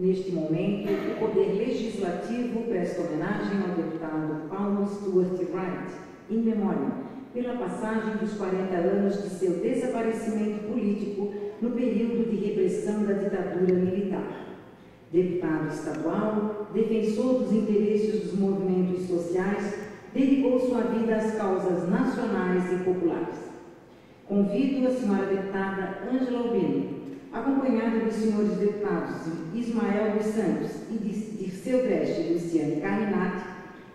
Neste momento, o Poder Legislativo presta homenagem ao deputado Paulo Stuart Wright, in memória, pela passagem dos 40 anos de seu desaparecimento político no período de repressão da ditadura militar. Deputado estadual, defensor dos interesses dos movimentos sociais, dedicou sua vida às causas nacionais e populares. Convido a senhora deputada Ângela Albino, acompanhada dos senhores deputados Ismael dos Santos e de seu Dreste Luciane Carminati,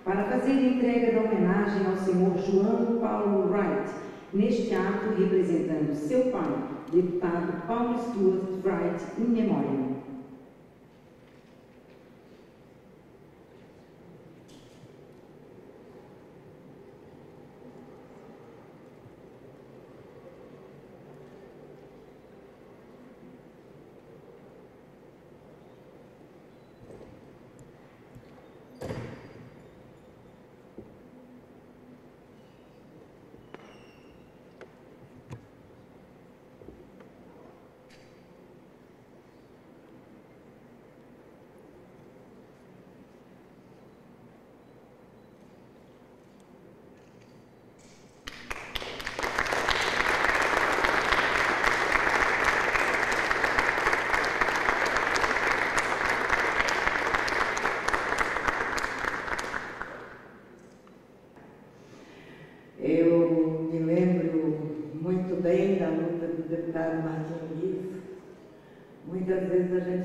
para fazer entrega da homenagem ao senhor João Paulo Wright, neste ato representando seu pai, deputado Paulo Stuart Wright, em memória.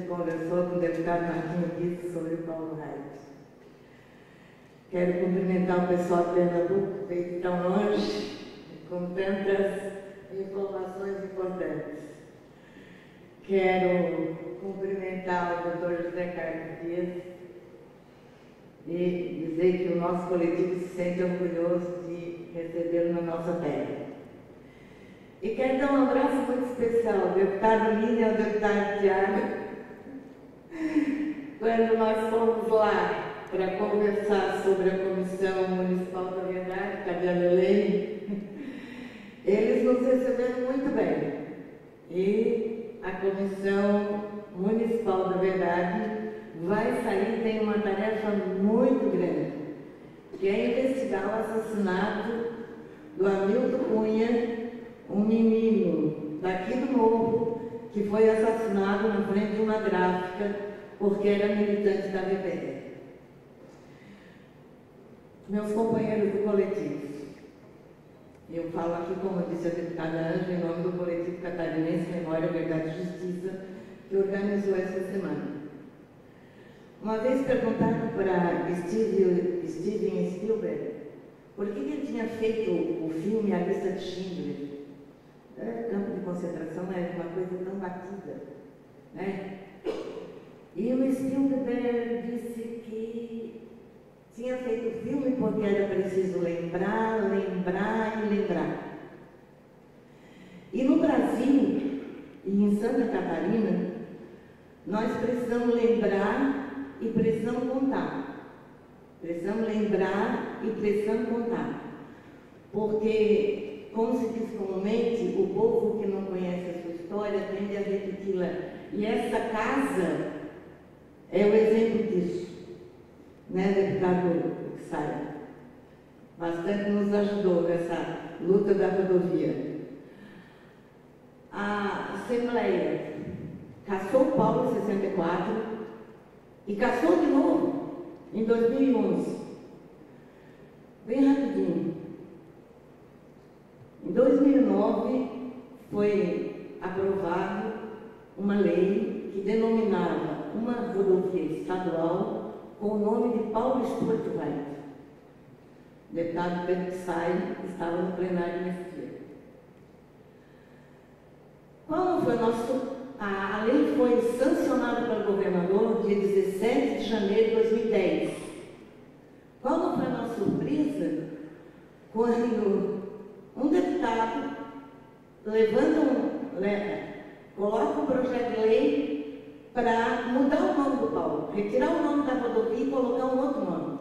Conversou com o deputado Marquinhos Guiz sobre o Paulo Reis. Quero cumprimentar o pessoal de Pernambuco, que veio tão longe, com tantas informações importantes. Quero cumprimentar o doutor José Carlos Dias e dizer que o nosso coletivo se sente orgulhoso de recebê-lo na nossa terra. E quero dar um abraço muito especial ao deputado Lina e ao deputado Tiago, quando nós fomos lá para conversar sobre a Comissão Municipal da Verdade, Cabelo Lei, eles nos receberam muito bem. E a Comissão Municipal da Verdade vai sair, tem uma tarefa muito grande, que é investigar o assassinato do Hamilton Cunha, um menino daqui do Morro, que foi assassinado na frente de uma gráfica porque era militante da VPR. Meus companheiros do coletivo, eu falo aqui, como disse a deputada Ângela, em nome do coletivo catarinense Memória, Verdade e Justiça, que organizou essa semana. Uma vez perguntado para Steve, Steven Spielberg por que ele tinha feito o filme A Lista de Schindler. É, campo de concentração é uma coisa tão batida. Né? E o Spielberg disse que tinha feito o filme porque era preciso lembrar, lembrar e lembrar. E no Brasil e em Santa Catarina, nós precisamos lembrar e precisamos contar. Precisamos lembrar e precisamos contar. Porque, como se diz comumente, o povo que não conhece a sua história tende a repeti-la. E essa casa é o exemplo disso, né, deputado Sai? Bastante nos ajudou nessa luta da rodovia. A Assembleia caçou Paulo em 64 e caçou de novo em 2011. Bem rapidinho. Em 2009 foi aprovado uma lei que denominava uma rodovia estadual com o nome de Paulo Stuart Wright. O deputado Pedro Sai estava no plenário nesse dia. Qual foi o nosso. A, a lei foi sancionada pelo governador dia 17 de janeiro de 2010. Qual não foi a nossa surpresa quando um deputado levanta um, coloca um projeto de lei para mudar o nome do Paulo, retirar o nome da rodovia e colocar um outro nome.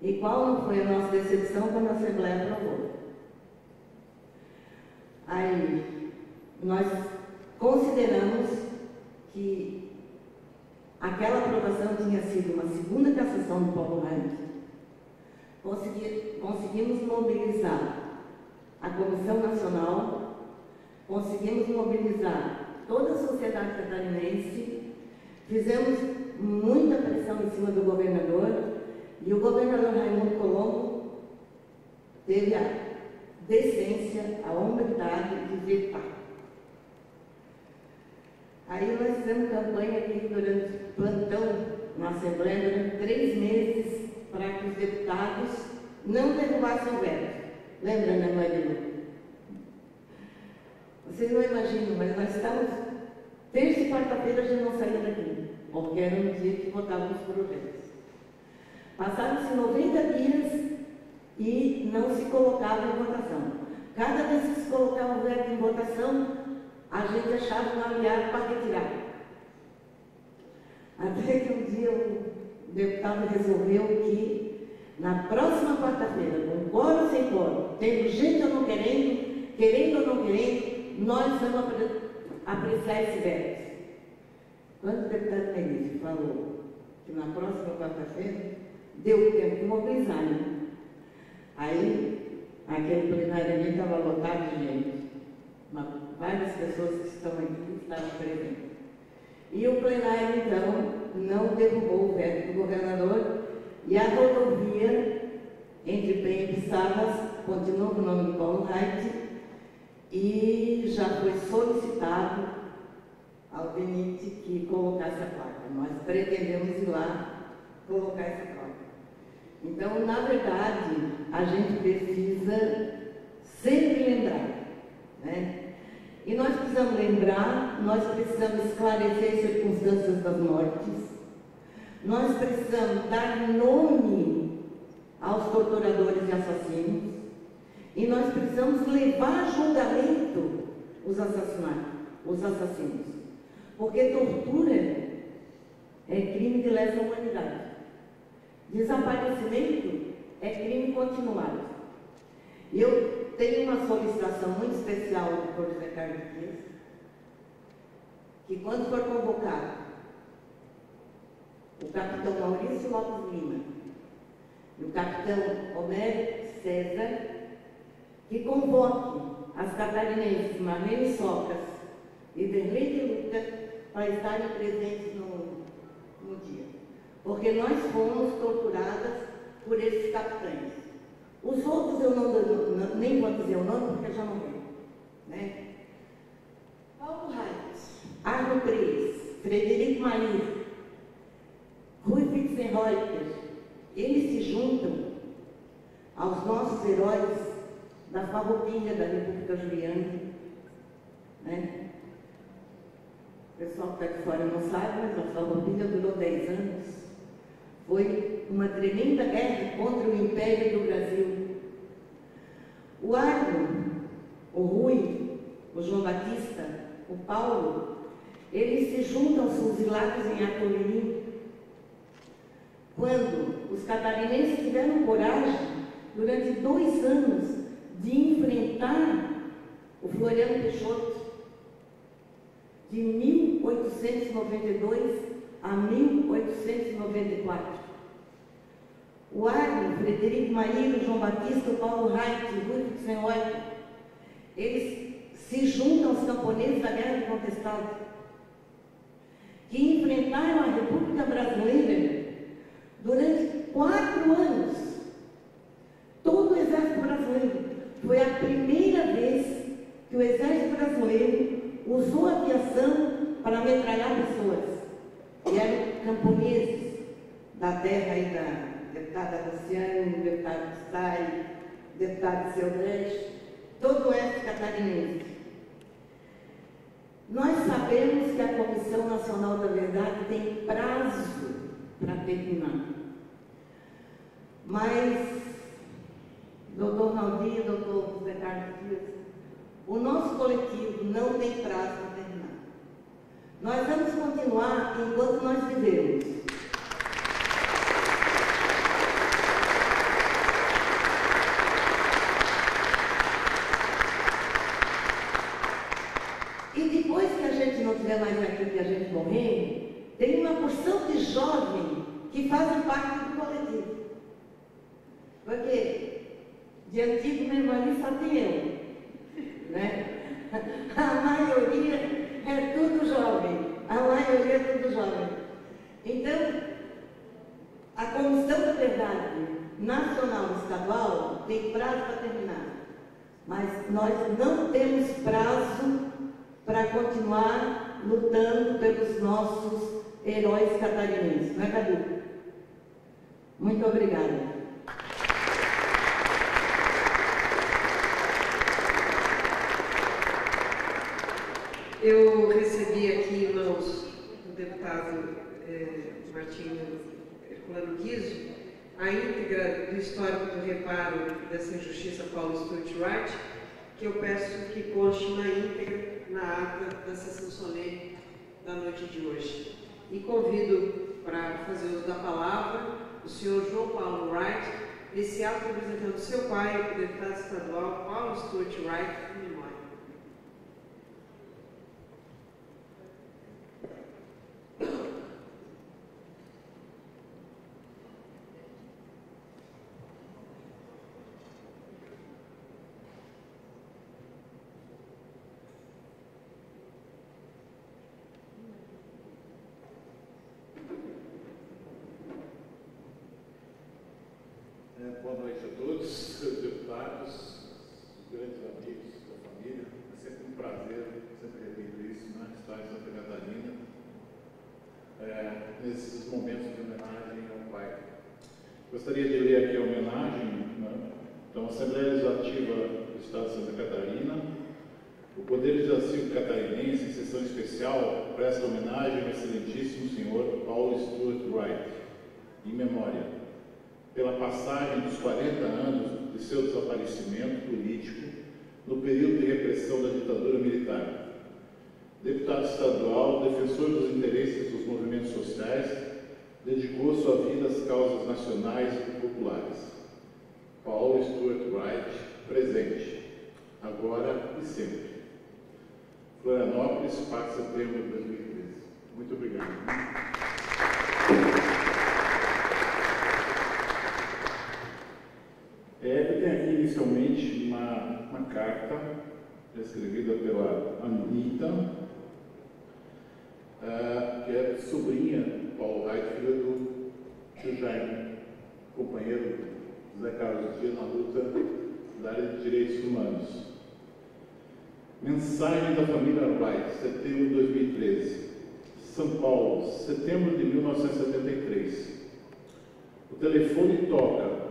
E qual não foi a nossa decepção quando a Assembleia aprovou? Aí, nós consideramos que aquela aprovação tinha sido uma segunda cassação do Paulo Ramos, consegui, conseguimos mobilizar a Comissão Nacional, conseguimos mobilizar toda a sociedade catarinense, fizemos muita pressão em cima do governador e o governador Raimundo Colombo teve a decência, a humildade de vetar. Aí nós fizemos campanha aqui durante plantão na Assembleia durante três meses para que os deputados não derrubassem o veto. Lembra, né, Marilu? Vocês não imaginam, mas nós estávamos. Terça e quarta-feira a gente não saía daqui, porque era um dia que votávamos projetos. Passaram-se 90 dias e não se colocava em votação. Cada vez que se colocava o veto em votação, a gente achava um aliado para retirar. Até que um dia o deputado resolveu que na próxima quarta-feira, com quórum ou sem quórum, tendo gente ou não querendo, querendo ou não querendo, nós vamos apreciar esse veto. Quando o deputado Benício falou que na próxima quarta-feira, deu tempo de mobilizar, né? Aí, aquele plenário ali estava lotado de gente. Uma, várias pessoas que estão aqui estavam presentes. E o plenário, então, não derrubou o veto do governador e a rodovia entre Penha e Pissarras continua com o nome de Paulo Reit e já foi solicitado ao DENIT que colocasse a placa. Nós pretendemos ir lá colocar essa placa. Então, na verdade, a gente precisa sempre lembrar, né? E nós precisamos lembrar, nós precisamos esclarecer as circunstâncias das mortes, nós precisamos dar nome aos torturadores e assassinos, e nós precisamos levar a julgamento os assassinatos, os assassinos. Porque tortura é crime de lesa humanidade. Desaparecimento é crime continuado. Eu tenho uma solicitação muito especial do doutor José Carlos Dias, que quando for convocado o capitão Maurício Lopes Lima e o capitão Homero César, que convoque as catarinenses Marlene Socas e Derlei de Luta para estarem presentes no, no dia porque nós fomos torturadas por esses capitães. Os outros eu não, não nem vou dizer o nome porque já não lembro. Né? Paulo Reis, Arno Cris, Frederico Mair, Rui Witzenreuter, eles se juntam aos nossos heróis da Farroupilha da República Juliana. Né? O pessoal que está de fora não sabe, mas a Farroupilha durou 10 anos. Foi uma tremenda guerra contra o Império do Brasil. O Arno, o Rui, o João Batista, o Paulo, eles se juntam aos fuzilados em Atolim. Quando os catarinenses tiveram coragem, durante dois anos, de enfrentar o Floriano Peixoto, de 1892 a 1894. O Agno, Frederico Maíro, João Batista, Paulo Reit, Rui Senhor, eles se juntam aos camponeses da Guerra do Contestado, que enfrentaram a República Brasileira durante quatro anos. Todo o Exército Brasileiro. Foi a primeira vez que o Exército Brasileiro usou a aviação para metralhar pessoas camponeses da terra aí da deputada Luciane, deputado Stai, deputado Seu todo o oeste catarinense. Nós sabemos que a Comissão Nacional da Verdade tem prazo para terminar. Mas, doutor Naldir, doutor José Carlos Dias, o nosso coletivo não tem prazo. Nós vamos continuar enquanto nós vivemos. E depois que a gente não tiver mais aqui, que a gente morrer, tem uma porção de jovens que fazem parte do coletivo. Porque de antigo mesmo ali só tem eu. Né? A maioria é tudo jovem. A maioria é tudo jovem. Então, a Comissão da Verdade Nacional e Estadual tem prazo para terminar. Mas nós não temos prazo para continuar lutando pelos nossos heróis catarinenses. Não é, Cadu? Muito obrigada. Eu recebi aqui em mãos do deputado eh, Martinho Herculano Guizzo a íntegra do histórico do reparo dessa injustiça Paulo Stuart Wright, que eu peço que conste na íntegra na ata da sessão solene da noite de hoje. E convido para fazer uso da palavra o senhor João Paulo Wright, esse ato representando seu pai, o deputado estadual Paulo Stuart Wright, Boa noite a todos, seus deputados, grandes amigos da família. É sempre um prazer, sempre repito isso, né? estar em Santa Catarina, é, nesses momentos de homenagem ao pai. Gostaria de ler aqui a homenagem. Né? Então, Assembleia Legislativa do Estado de Santa Catarina, o Poder Legislativo Catarinense, em sessão especial, presta homenagem ao excelentíssimo senhor Paulo Stuart Wright, em memória pela passagem dos 40 anos seu desaparecimento político no período de repressão da ditadura militar. Deputado estadual, defensor dos interesses dos movimentos sociais, dedicou sua vida às causas nacionais e populares. Paulo Stuart Wright, presente, agora e sempre. Florianópolis, 4 de setembro de 2013. Muito obrigado. É, eu uma, uma carta escrevida pela Anitta, uh, que é sobrinha do Paulo Wright, filha do tio Jaime, companheiro do Zé Carlos Dias na luta da área de direitos humanos. Mensagem da família Wright, setembro de 2013. São Paulo, setembro de 1973. O telefone toca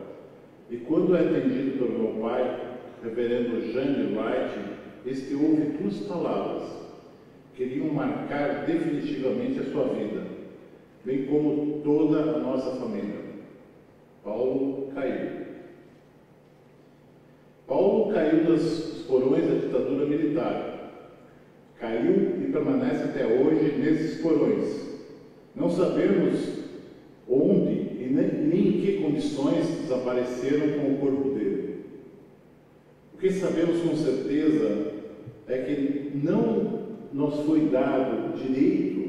e quando é atendido pelo meu pai, reverendo Jane Wright, este ouve duas palavras que iriam marcar definitivamente a sua vida, bem como toda a nossa família. Paulo caiu. Paulo caiu nos porões da ditadura militar. Caiu e permanece até hoje nesses porões. Não sabemos onde e nem, nem que condições desapareceram com o corpo dele. O que sabemos com certeza é que não nos foi dado o direito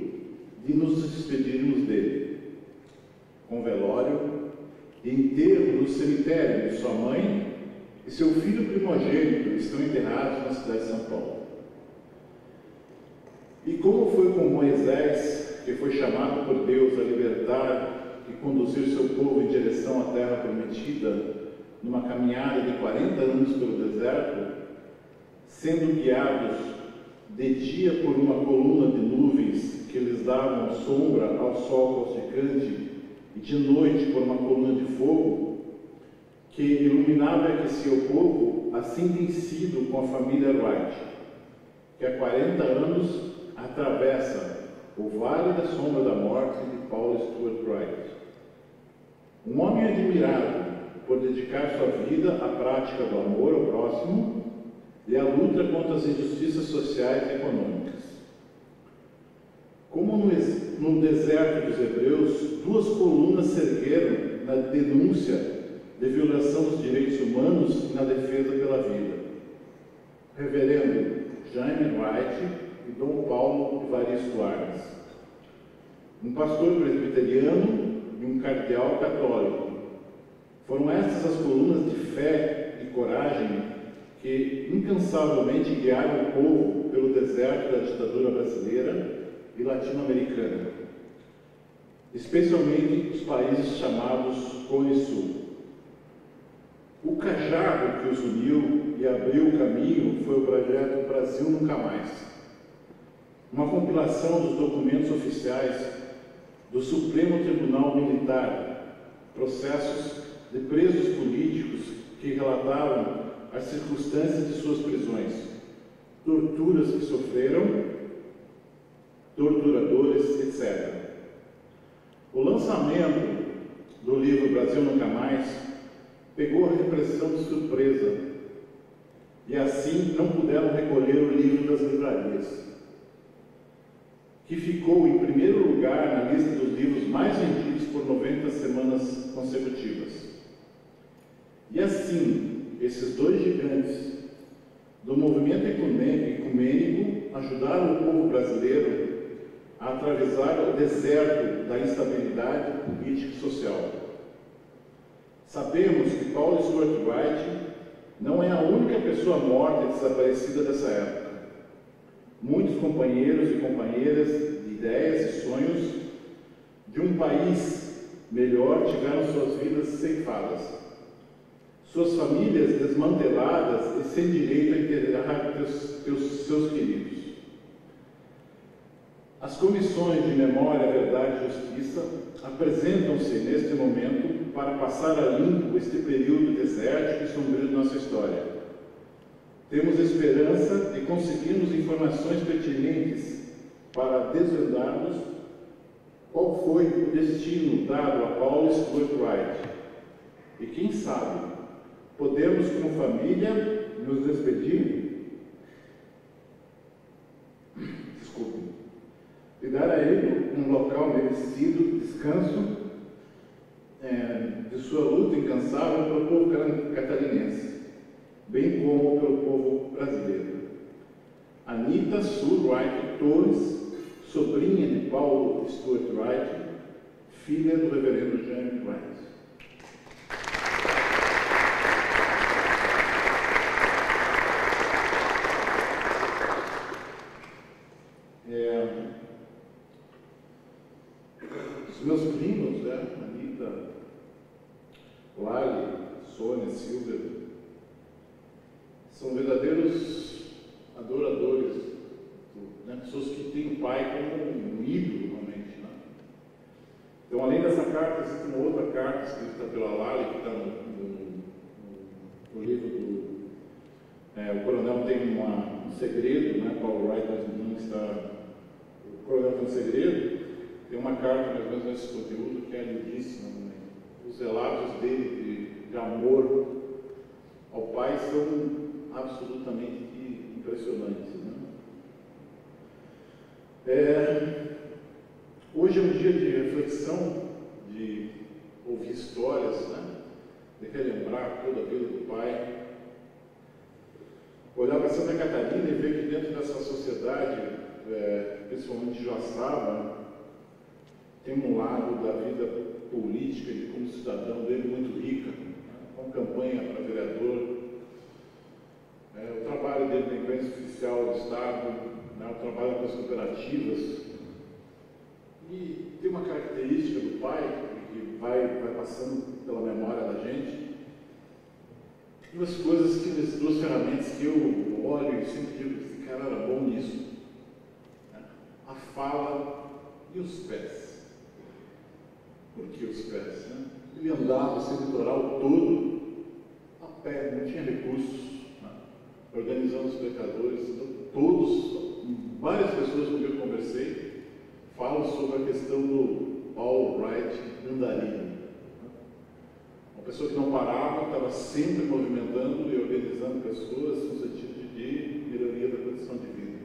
de nos despedirmos dele, com velório enterro no cemitério de sua mãe e seu filho primogênito estão enterrados na cidade de São Paulo. E como foi com Moisés, que foi chamado por Deus a libertar e conduzir seu povo em direção à terra prometida, numa caminhada de 40 anos pelo deserto, sendo guiados de dia por uma coluna de nuvens que lhes davam sombra ao sol causticante, e de noite por uma coluna de fogo que iluminava e aquecia o povo, assim tem sido com a família Wright, que há 40 anos atravessa o vale da sombra da morte de Paul Stuart Wright. Um homem admirado por dedicar sua vida à prática do amor ao próximo e à luta contra as injustiças sociais e econômicas. Como no, deserto dos Hebreus, duas colunas se ergueram na denúncia de violação dos direitos humanos e na defesa pela vida. Reverendo Jaime White e Dom Paulo Evaristo Arnes. Um pastor presbiteriano e um cardeal católico. Foram essas as colunas de fé e coragem que incansavelmente guiaram o povo pelo deserto da ditadura brasileira e latino-americana, especialmente os países chamados Cone Sul. O cajado que os uniu e abriu o caminho foi o projeto Brasil Nunca Mais, uma compilação dos documentos oficiais do Supremo Tribunal Militar, processos de presos políticos que relatavam as circunstâncias de suas prisões, torturas que sofreram, torturadores, etc. O lançamento do livro Brasil Nunca Mais pegou a repressão de surpresa e assim não puderam recolher o livro das livrarias que ficou em primeiro lugar na lista dos livros mais vendidos por 90 semanas consecutivas. E assim, esses dois gigantes do movimento ecumênico ajudaram o povo brasileiro a atravessar o deserto da instabilidade política e social. Sabemos que Paulo Stuart Wright não é a única pessoa morta e desaparecida dessa época. Muitos companheiros e companheiras de ideias e sonhos de um país melhor tiveram suas vidas ceifadas, suas famílias desmanteladas e sem direito a enterrar teus, seus queridos. As comissões de memória, verdade e justiça apresentam-se neste momento para passar a limpo este período desértico e sombrio de nossa história temos esperança de conseguirmos informações pertinentes para desvendarmos qual foi o destino dado a Paulo Stuart Wright. E quem sabe, podemos, como família, nos despedir? Desculpe. E dar a ele um local merecido, descanso é, de sua luta incansável pelo povo catarinense bem como pelo povo brasileiro. Anita Sue Wright Torres, sobrinha de Paulo Stuart Wright, filha do reverendo James Wright. É, os meus primos, né, Anitta, Lali, Sônia, Silvia, são verdadeiros adoradores, né? pessoas que têm o pai como um ídolo, realmente. Né? Então, além dessa carta, existe uma outra carta escrita pela Lali, que está no, no, no, livro do. É, o coronel tem uma, um segredo, né? Paul Wright não está. O coronel tem um segredo, tem uma carta mais ou menos nesse conteúdo que é lindíssima também. Os relatos dele de, de amor ao pai são absolutamente impressionantes. Né? É, hoje é um dia de reflexão, de ouvir histórias, né? de relembrar toda a vida do pai. Olhar para Santa Catarina e ver que dentro dessa sociedade, é, principalmente Joaçaba, tem um lado da vida política e como cidadão dele muito rica, né? com campanha para vereador, é, o trabalho dele na imprensa oficial do Estado, né, o trabalho com as cooperativas. E tem uma característica do pai, que vai, vai passando pela memória da gente, duas coisas, que, duas ferramentas que eu olho e sempre digo que esse cara era bom nisso. Né? A fala e os pés. Por que os pés? Né? Ele andava esse litoral todo a pé, não tinha recursos os pecadores, todos, várias pessoas com quem eu conversei, falam sobre a questão do all right andarilho. Uma pessoa que não parava, estava sempre movimentando e organizando pessoas no sentido de melhoria da condição de vida.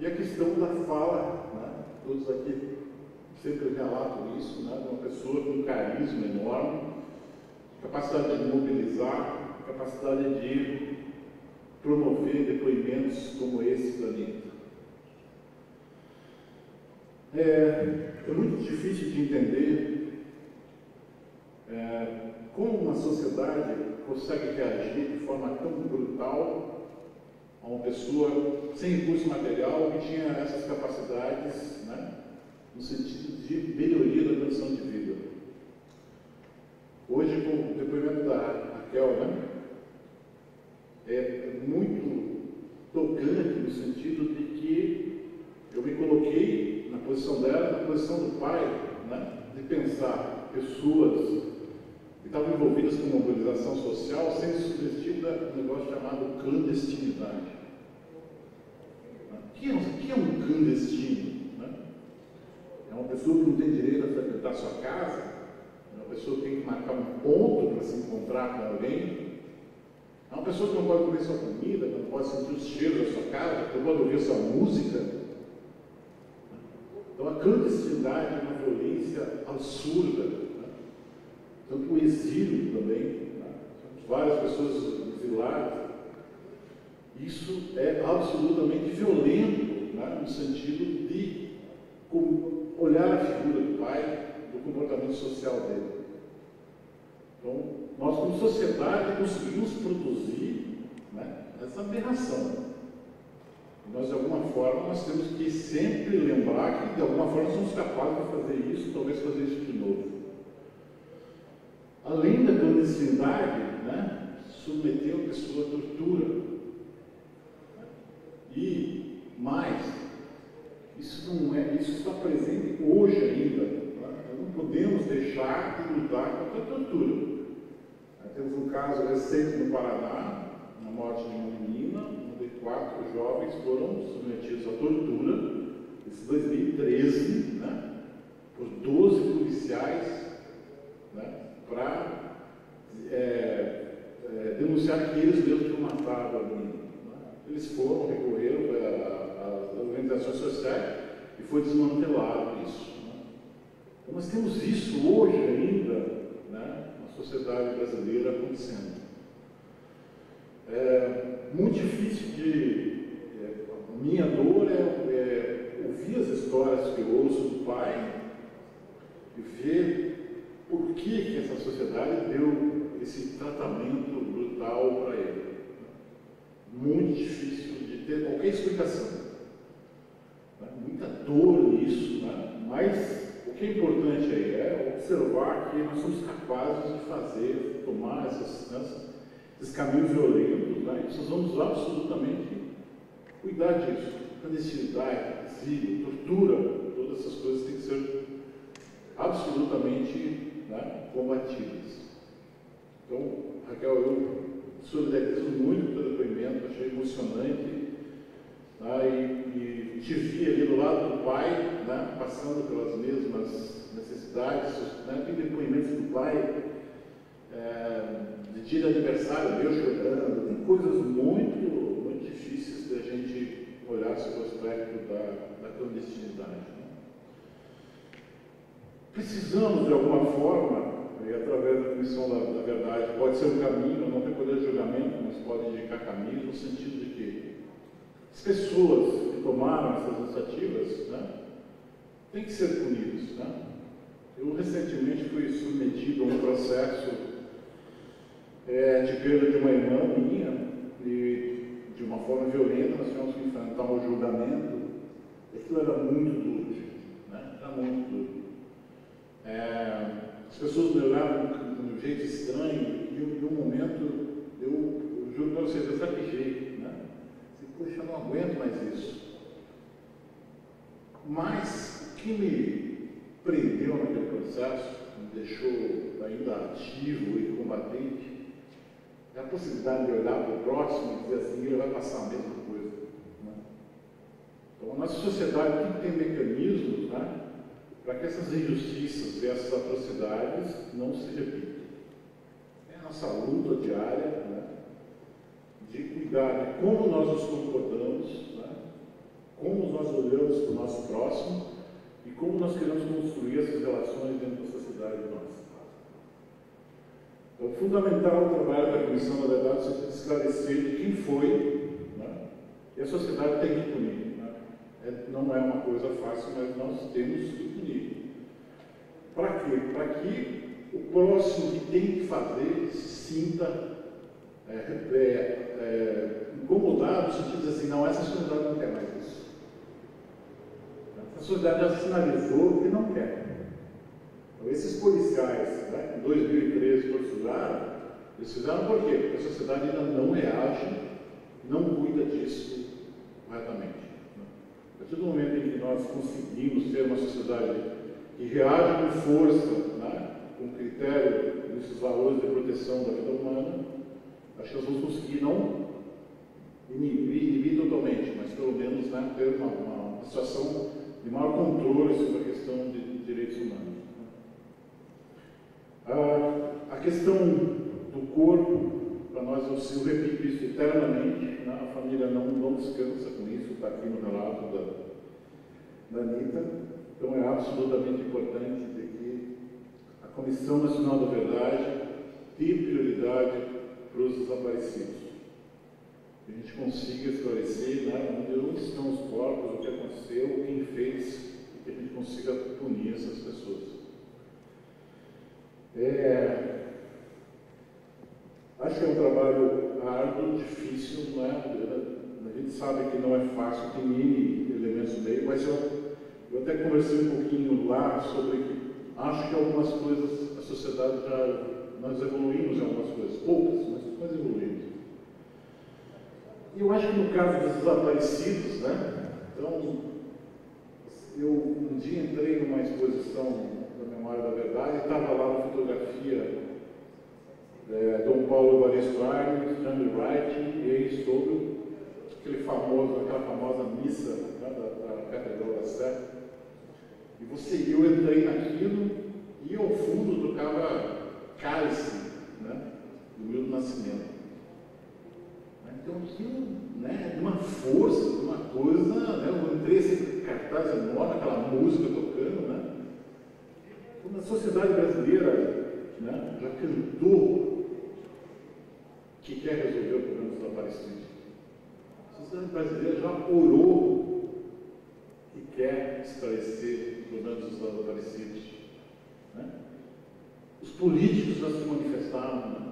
E a questão da fala, né? todos aqui sempre relatam isso, né? uma pessoa com carisma enorme, capacidade de mobilizar, capacidade de promover depoimentos como esse da. É, é, muito difícil de entender é, como uma sociedade consegue reagir de forma tão brutal a uma pessoa sem recurso material que tinha essas capacidades, né, no sentido de melhoria da condição de vida. Hoje, com o depoimento da Raquel, né, é muito tocante no sentido de que eu me coloquei na posição dela, na posição do pai, né, de pensar pessoas que estavam envolvidas com mobilização social sendo submetidas a um negócio chamado clandestinidade. O que é, é um clandestino? Né? É uma pessoa que não tem direito a frequentar sua casa, é uma pessoa que tem que marcar um ponto para se encontrar com alguém, é uma pessoa que não pode comer sua comida, não pode sentir os cheiros da sua casa, não pode ouvir sua música. Então a clandestinidade é uma violência absurda. Né? Tanto o exílio também. Né? Várias pessoas exiladas. Isso é absolutamente violento, né? no sentido de olhar a figura do pai, do comportamento social dele. Então, nós como sociedade conseguimos produzir né, essa aberração. Nós, de alguma forma, nós temos que sempre lembrar que, de alguma forma, somos capazes de fazer isso, talvez fazer isso de novo. Além da clandestinidade, né, submeter a pessoa à tortura. E mais, isso não é, isso está presente hoje ainda. Né? Não podemos deixar de lutar contra a tortura. Temos um caso recente no Paraná, na morte de uma menina, onde quatro jovens foram submetidos à tortura, em 2013, né, por 12 policiais, né, para é, é, denunciar que eles mesmos tinham matado a menina. Né. Eles foram, recorreram às organizações sociais e foi desmantelado isso. Né. Então, nós temos isso hoje ainda, né, sociedade brasileira acontecendo. É muito difícil de. É, minha dor é, é, ouvir as histórias que eu ouço do pai e ver por que, que essa sociedade deu esse tratamento brutal para ele. Muito difícil de ter qualquer explicação. Né? Muita dor nisso, né? mas que é importante aí é observar que nós somos capazes de fazer, tomar essas, né, esses caminhos violentos, né, e precisamos absolutamente cuidar disso. Clandestinidade, exílio, tortura, todas essas coisas têm que ser absolutamente né, combatidas. Então, Raquel, eu solidarizo muito pelo depoimento, achei emocionante né, e, e, te vi ali do lado do pai, né, passando pelas mesmas necessidades, né, tem depoimentos do pai, é, de dia de aniversário meu chorando, tem coisas muito, muito difíceis da gente olhar sobre o aspecto da, da clandestinidade. Né. Precisamos, de alguma forma, e através da Comissão da, da Verdade, pode ser um caminho, não tem poder de julgamento, mas pode indicar caminhos no sentido de as pessoas que tomaram essas iniciativas né, têm que ser punidas. Né? Eu recentemente fui submetido a um processo é, de perda de uma irmã minha e de uma forma violenta nós tivemos que enfrentar um julgamento. Aquilo era muito duro, né? era muito duro. É, as pessoas me olhavam de um jeito estranho e em um momento eu, eu juro para vocês, eu fraquejei Puxa, eu não aguento mais isso. Mas o que me prendeu naquele processo, me deixou ainda ativo e combatente, é a possibilidade de olhar para o próximo e dizer assim, ele vai passar a mesma coisa. Né? Então, a nossa sociedade tem que ter mecanismos né, para que essas injustiças e essas atrocidades não se repitam. É a nossa luta diária? De cuidar de como nós nos comportamos, né? como nós olhamos para o nosso próximo e como nós queremos construir essas relações dentro da sociedade nossa. Então, fundamental o trabalho da Comissão, na verdade, é esclarecer de quem foi, né? e a sociedade tem que punir. Né? É, não é uma coisa fácil, mas nós temos que punir. Para quê? Para que o próximo que tem que fazer se sinta é, é, é, incomodado no sentido de assim, não, essa sociedade não quer mais isso. A sociedade já sinalizou que não quer. Então, esses policiais, né, em 2013, por estudar, eles fizeram por quê? Porque a sociedade ainda não reage, não cuida disso corretamente. A partir do momento em que nós conseguimos ter uma sociedade que reage com força, né, com critério desses valores de proteção da vida humana, acho que nós vamos conseguir não inibir, inibir totalmente, mas pelo menos né, ter uma, uma, situação de maior controle sobre a questão de, de direitos humanos. Ah, a questão do corpo, para nós, eu, eu repito isso eternamente, né? a família não, não descansa com isso, está aqui no relato da, da Anitta. Então é absolutamente importante de que a Comissão Nacional da Verdade dê prioridade para os desaparecidos. Que a gente consiga esclarecer né, onde estão os corpos, o que aconteceu, quem fez, e que a gente consiga punir essas pessoas. É, Acho que é um trabalho árduo, difícil, não é? A gente sabe que não é fácil, tem mil elementos no meio, mas eu, eu até conversei um pouquinho lá sobre que acho que algumas coisas, a sociedade já, nós evoluímos em algumas coisas, poucas, mas, mas evoluímos. E eu acho que no caso dos desaparecidos, né? Então, eu um dia entrei numa exposição da Memória da Verdade estava lá uma fotografia é, Dom Paulo Evaristo Arnes, Stanley Wright e eles sobre aquele famoso, aquela famosa missa né, da, da Catedral da Sé. E você, eu entrei naquilo e ao fundo tocava cálice, do meu nascimento. Então aquilo, né, de uma força, de uma coisa, né, eu entrei esse cartaz enorme, aquela música tocando, né? Quando a sociedade brasileira né, já cantou que quer resolver o problema dos desaparecidos. A sociedade brasileira já orou e quer esclarecer o problema dos desaparecidos. Né? Os políticos já se manifestaram. Né?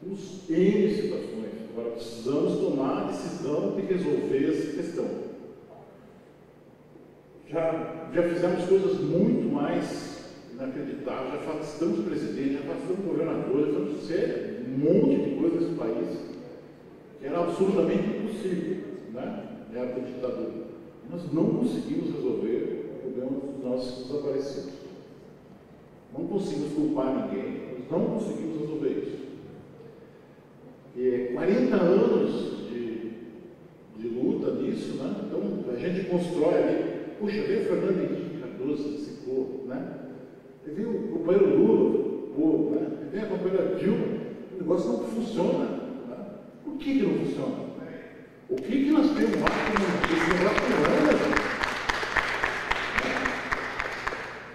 Temos N situações. Agora precisamos tomar a decisão de resolver essa questão. Já, já fizemos coisas muito mais inacreditáveis, já estamos presidente, já estamos governador, já estamos sérios um monte de coisa nesse país que era absolutamente impossível, né? Na época ditadura. Nós não conseguimos resolver o problema dos nossos desaparecidos. Não conseguimos culpar ninguém, nós não conseguimos resolver isso. E 40 anos de, de luta nisso, né? Então a gente constrói ali. Puxa, veio o Fernando Henrique Cardoso desse povo, né? Veio o companheiro Lula, povo, né? Veio a companheira Dilma, o negócio não funciona. Né? Por que, que não funciona? O que, que nós temos lá que esse negócio anda?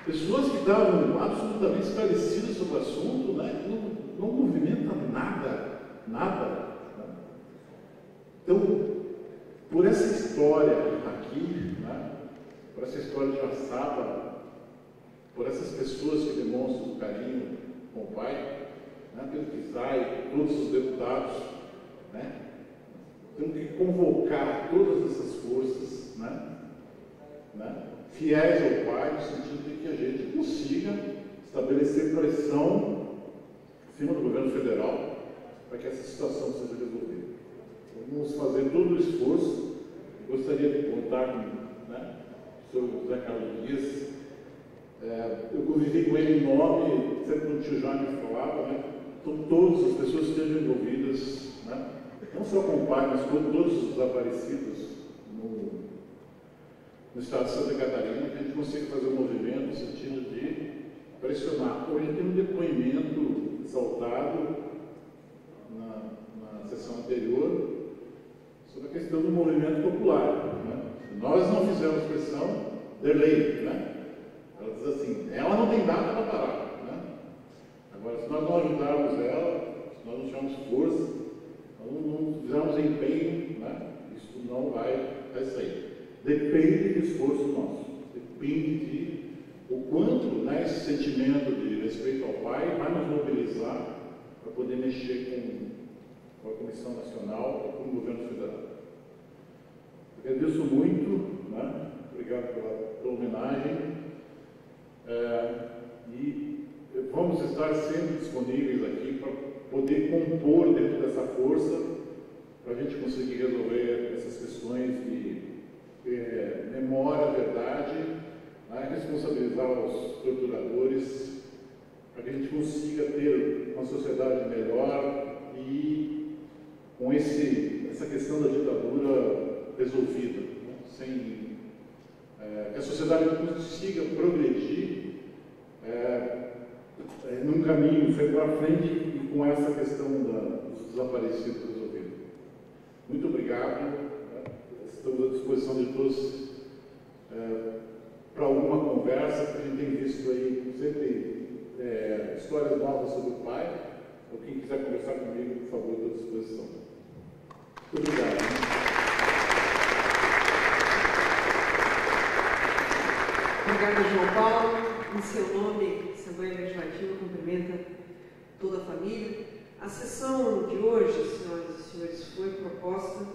Pessoas que estavam absolutamente esclarecidas sobre o assunto, né? não, não movimenta nada, nada. Né? Então, por essa história aqui, né? por essa história de Joaçaba, por essas pessoas que demonstram carinho com o pai, né, pelo PISAI, todos os deputados, né, temos que convocar todas essas forças, né, né, fiéis ao Pai, no sentido de que a gente consiga estabelecer pressão em cima do governo federal para que essa situação seja resolvida. Vamos fazer todo o esforço. Gostaria de contar com né, o senhor José Carlos Dias. É, eu convivi com ele em nome, sempre quando o tio Jaime falava, né, todas as pessoas estejam envolvidas, né? não só com o pai, mas com todos os desaparecidos no, no estado de Santa Catarina, que a gente consiga fazer um movimento no sentido de pressionar. Hoje tem um depoimento exaltado na, na sessão anterior sobre a questão do movimento popular. Né? Nós não fizemos pressão de lei, né? Ela diz assim, ela não tem data para parar. Agora, se nós não ajudarmos ela, se nós não tivermos força, nós não fizermos empenho, né, isso não vai, vai sair. Depende do esforço nosso, depende de o quanto né, esse sentimento de respeito ao Pai vai nos mobilizar para poder mexer com a Comissão Nacional e com o Governo Federal. Agradeço muito, né? obrigado pela, pela homenagem. É, e vamos estar sempre disponíveis aqui para poder compor dentro dessa força, para a gente conseguir resolver essas questões de é, memória, verdade, né? responsabilizar os torturadores, para que a gente consiga ter uma sociedade melhor e com esse, essa questão da ditadura resolvida, né? sem é, que a sociedade consiga progredir é, é, num caminho para frente e com essa questão da, dos desaparecidos resolvida. Muito obrigado. Né? Estamos à disposição de todos é, para alguma conversa, que a gente tem visto aí sempre é, histórias novas sobre o pai. Ou quem quiser conversar comigo, por favor, estou à disposição. Obrigado. Obrigada, João Paulo. Em seu nome, Assembleia Legislativa cumprimenta toda a família. A sessão de hoje, senhoras e senhores, foi proposta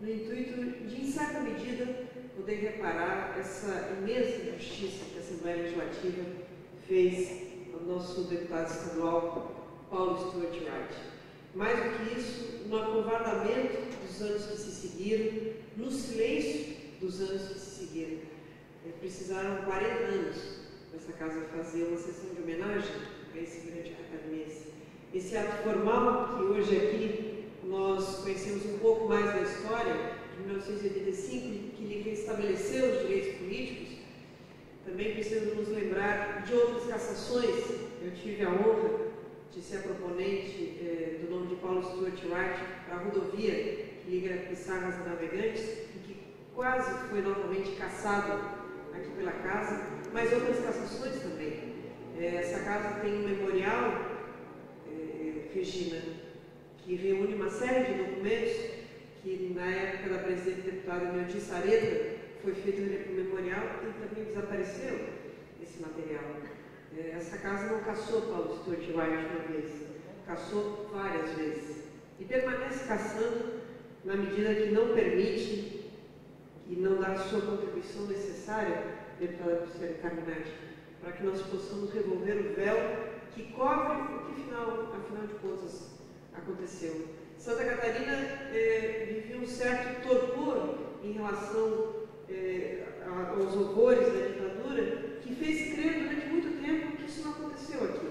no intuito de, em certa medida, poder reparar essa imensa injustiça que a Assembleia Legislativa fez ao nosso deputado estadual Paulo Stuart Wright. Mais do que isso, no acovardamento dos anos que se seguiram, no silêncio dos anos que se seguiram precisaram 40 anos para essa casa fazer uma sessão de homenagem a esse grande catarinense. Esse ato formal, que hoje aqui nós conhecemos um pouco mais da história, de 1985, que lhe restabeleceu os direitos políticos, também precisamos nos lembrar de outras cassações. Eu tive a honra de ser a proponente eh, do nome de Paulo Stuart Wright a rodovia que liga Pissarras e Navegantes, e que quase foi novamente cassado aqui pela casa, mas outras cassações também. É, essa casa tem um memorial, é, Regina, que reúne uma série de documentos que na época da presidente deputada Melody Sareta foi feito um memorial e também desapareceu esse material. É, essa casa não caçou Paulo Stuart White uma vez, caçou várias vezes e permanece caçando na medida que não permite e não dar a sua contribuição necessária, deputada Priscila Carminati, para que nós possamos revolver o véu que cobre o que, afinal, afinal de contas, aconteceu. Santa Catarina eh, vivia um certo torpor em relação eh, aos horrores da ditadura, que fez crer durante muito tempo que isso não aconteceu aqui,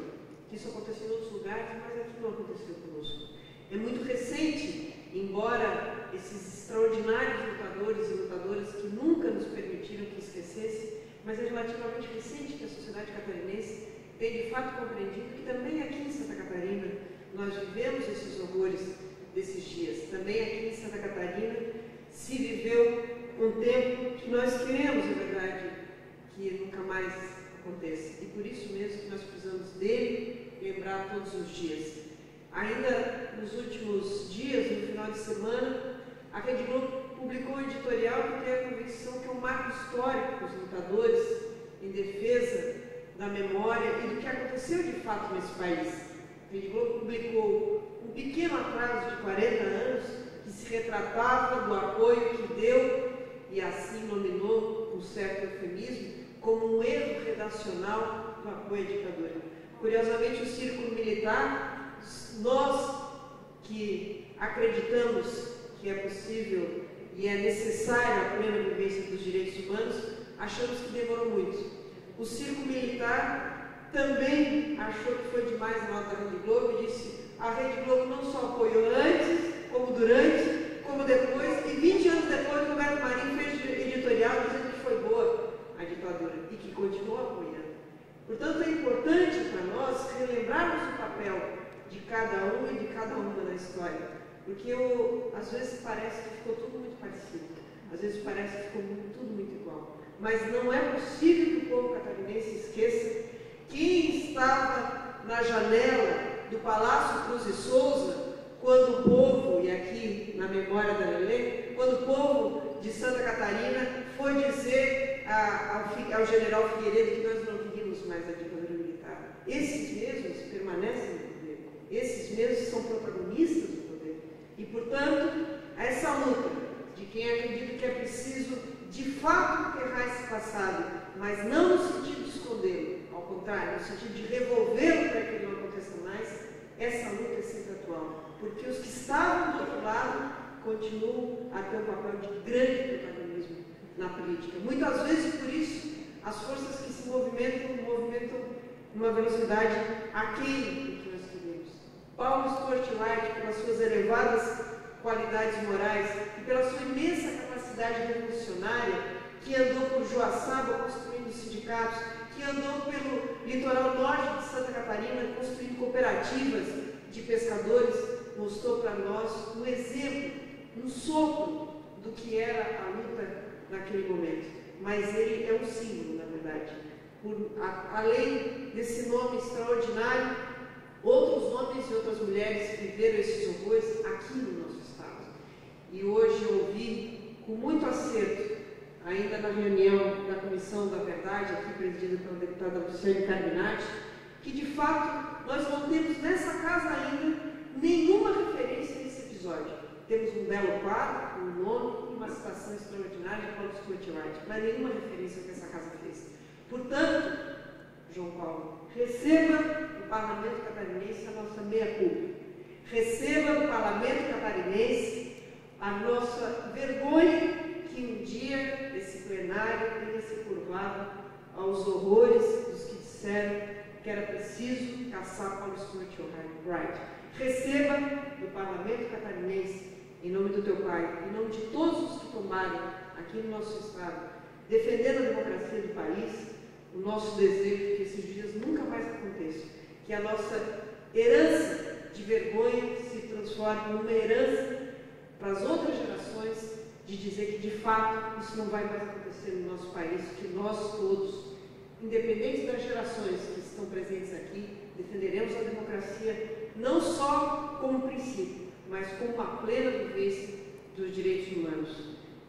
que isso aconteceu em outros lugares, mas aqui não aconteceu conosco. É muito recente, embora esses extraordinários lutadores e lutadoras que nunca nos permitiram que esquecesse, mas é relativamente recente que a sociedade catarinense tem de fato compreendido que também aqui em Santa Catarina nós vivemos esses horrores desses dias. Também aqui em Santa Catarina se viveu um tempo que nós queremos, é verdade, que nunca mais aconteça. E por isso mesmo que nós precisamos dele lembrar todos os dias. Ainda nos últimos dias, no final de semana, a Rede Globo publicou um editorial que tem a convicção que é um marco histórico para os lutadores em defesa da memória e do que aconteceu de fato nesse país. A Rede Globo publicou um pequeno atraso de 40 anos que se retratava do apoio que deu e assim nominou, com certo eufemismo, como um erro redacional apoio à ditadura. Curiosamente, o círculo militar nós que acreditamos que é possível e é necessária a plena vivência dos direitos humanos, achamos que demorou muito. O círculo militar também achou que foi demais na nota da Rede Globo e disse a Rede Globo não só apoiou antes, como durante, como depois, e 20 anos depois o Roberto Marinho fez editorial dizendo que foi boa e que continuou apoiando. Portanto, é importante para nós relembrarmos o papel de cada um e de cada uma na história. Porque eu, às vezes parece que ficou tudo muito parecido, às vezes parece que ficou muito, tudo muito igual. Mas não é possível que o povo catarinense esqueça quem estava na janela do Palácio Cruz e Souza quando o povo, e aqui na memória da Lelê, quando o povo de Santa Catarina foi dizer a, ao, ao general Figueiredo que nós não queríamos mais a ditadura militar. Esses mesmos permanecem esses mesmos são protagonistas do poder. E, portanto, essa luta de quem acredita que é preciso de fato enterrar esse passado, mas não no sentido de escondê-lo, ao contrário, no sentido de revolvê-lo para que ele não aconteça mais, essa luta é sempre atual. Porque os que estavam do outro lado continuam a ter um papel de grande protagonismo na política. Muitas vezes, por isso, as forças que se movimentam, movimentam numa velocidade aquém do que nós queremos. Paulo White, pelas suas elevadas qualidades morais e pela sua imensa capacidade revolucionária, que andou por Joaçaba construindo sindicatos, que andou pelo litoral norte de Santa Catarina construindo cooperativas de pescadores, mostrou para nós um exemplo, um sopro do que era a luta naquele momento. Mas ele é um símbolo, na verdade. Por, a, além desse nome extraordinário, outros homens e outras mulheres viveram esses horrores aqui no nosso estado. E hoje eu ouvi com muito acerto, ainda na reunião da Comissão da Verdade, aqui presidida pela deputada Luciane Carminati, que de fato nós não temos nessa casa ainda nenhuma referência a esse episódio. Temos um belo quadro, um nome uma citação extraordinária Paulo Stuart Wright, mas nenhuma referência que essa casa fez. Portanto, João Paulo, receba do Parlamento Catarinense a nossa meia-culpa. Receba do Parlamento Catarinense a nossa vergonha que um dia esse plenário tenha se curvado aos horrores dos que disseram que era preciso caçar Paulo Stuart Wright. Receba do Parlamento Catarinense, em nome do teu Pai, em nome de todos os que tomaram aqui no nosso Estado, defendendo a democracia do país, o nosso desejo que esses dias nunca mais aconteçam, que a nossa herança de vergonha se transforme numa herança para as outras gerações de dizer que de fato isso não vai mais acontecer no nosso país, que nós todos, independente das gerações que estão presentes aqui, defenderemos a democracia não só como princípio, mas como uma plena vivência dos direitos humanos.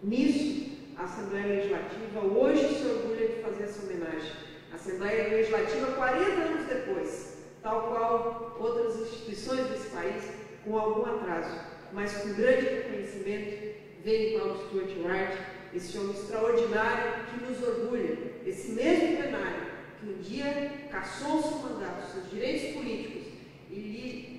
Nisso, a Assembleia Legislativa hoje se orgulha de fazer essa homenagem. A Assembleia Legislativa, 40 anos depois, tal qual outras instituições desse país, com algum atraso, mas com grande reconhecimento, veio Paulo Stuart Wright, esse homem extraordinário que nos orgulha, esse mesmo plenário que um dia caçou seu mandato, seus direitos políticos e, e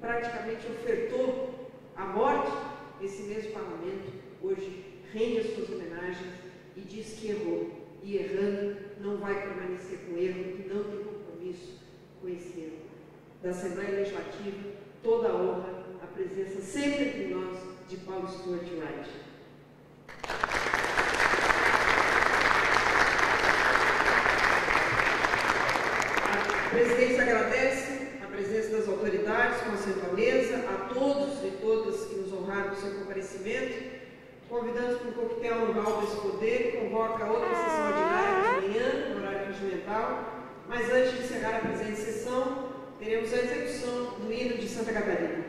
praticamente ofertou a morte, esse mesmo parlamento hoje rende as suas homenagens e diz que errou. E errando, não vai permanecer com erro e não tem compromisso com esse erro. Da Assembleia Legislativa, toda a honra, a presença sempre entre nós de Paulo Stuart Wright. A presidência agradece a presença das autoridades com assento à mesa, a todos e todas que nos honraram com seu comparecimento. Convidamos para um coquetel no desse poder, convoca outra sessão ordinária de manhã, no horário regimental. Mas antes de encerrar a presente sessão, teremos a execução do hino de Santa Catarina.